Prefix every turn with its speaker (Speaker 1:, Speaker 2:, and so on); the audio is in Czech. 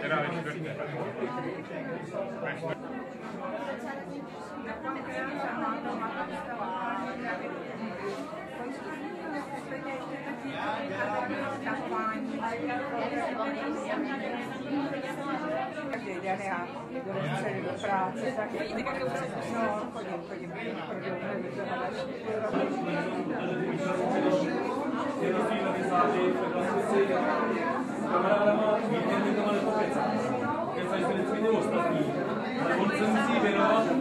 Speaker 1: Teda ve čtvrtek. Ve čtvrtek.
Speaker 2: Každý den já jdu celý do práce, tak no, chodím, chodím,
Speaker 3: kamarádama víkendama You know.